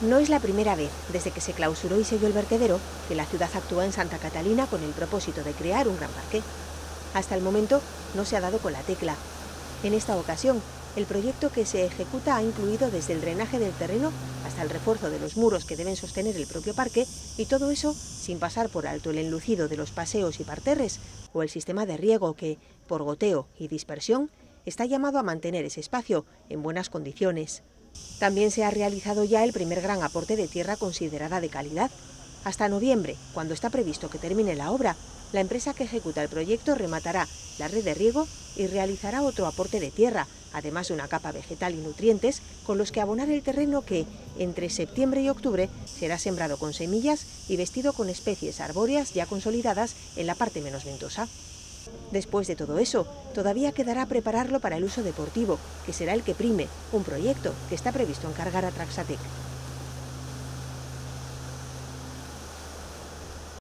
No es la primera vez, desde que se clausuró y selló el vertedero, que la ciudad actúa en Santa Catalina con el propósito de crear un gran parque. Hasta el momento no se ha dado con la tecla. En esta ocasión, el proyecto que se ejecuta ha incluido desde el drenaje del terreno hasta el refuerzo de los muros que deben sostener el propio parque y todo eso sin pasar por alto el enlucido de los paseos y parterres o el sistema de riego que, por goteo y dispersión, está llamado a mantener ese espacio en buenas condiciones. También se ha realizado ya el primer gran aporte de tierra considerada de calidad. Hasta noviembre, cuando está previsto que termine la obra, la empresa que ejecuta el proyecto rematará la red de riego y realizará otro aporte de tierra, además de una capa vegetal y nutrientes con los que abonar el terreno que, entre septiembre y octubre, será sembrado con semillas y vestido con especies arbóreas ya consolidadas en la parte menos ventosa. Después de todo eso, todavía quedará prepararlo para el uso deportivo, que será el que prime, un proyecto que está previsto encargar a Traxatec.